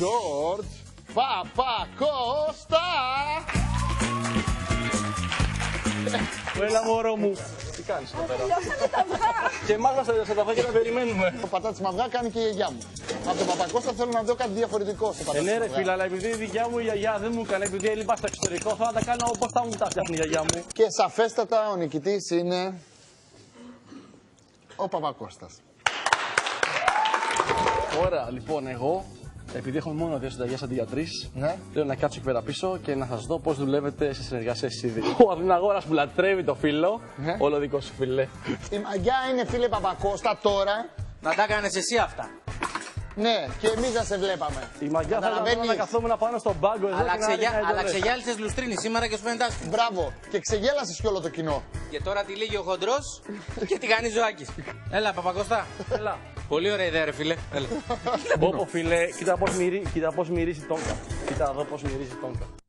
George Παπακώστα. Έλα μωρό μου. Τι κάνεις εδώ πέρα; Και εμάς μας έδωσε τα και να περιμένουμε. Το πατάτσι μαυγά κάνει και η γιαγιά μου. Από τον Παπακώστα θέλω να δω κάτι διαφορετικό στο Ε, πατάτσι ναι, ρε μαυγά. φίλε, αλλά επειδή η δικιά μου η γιαγιά δεν μου έκανε, επειδή έλειπα στο εξωτερικό, θα τα κάνω όπως θα μου τα φτιάχνει η γιαγιά μου. Και σαφέστατα ο νικητής είναι ο Παπακώστας. Ωραία, λοιπόν, εγώ, επειδή έχω μόνο δύο συνταγές αντί για τρεις, Ναι. λέω να κάτσω εκεί πέρα πίσω και να σας δω πώς δουλεύετε σε συνεργασία εσεί οι δύο. Ο Αθηναγόρα που λατρεύει το φίλο, Ναι. όλο δικό σου φίλε. Η μαγιά είναι φίλε Παπακώστα τώρα. Να τα έκανες εσύ αυτά. Ναι, και εμείς δεν σε βλέπαμε. Η μαγιά θα Καταλαβαίνεις. ήταν να καθόμουν πάνω στον πάγκο εδώ Αλλά, και να ξεγιά, ρίχνει αλλά εντολές. ξεγιάλισες λουστρίνη σήμερα και σου φαίνεται άσχημο. Μπράβο. Και ξεγέλασες κι όλο το κοινό. Και τώρα τη λύγει ο χοντρός και τη κάνει ζωάκης. Έλα, Παπακώστα. Έλα. Πολύ ωραία ιδέα, ρε φίλε. Έλα. Πω, πω, φίλε, κοίτα πώς, μυρί, κοίτα πώς μυρίζει τόνκα. Κοίτα εδώ πώς μυρίζει τόνκα.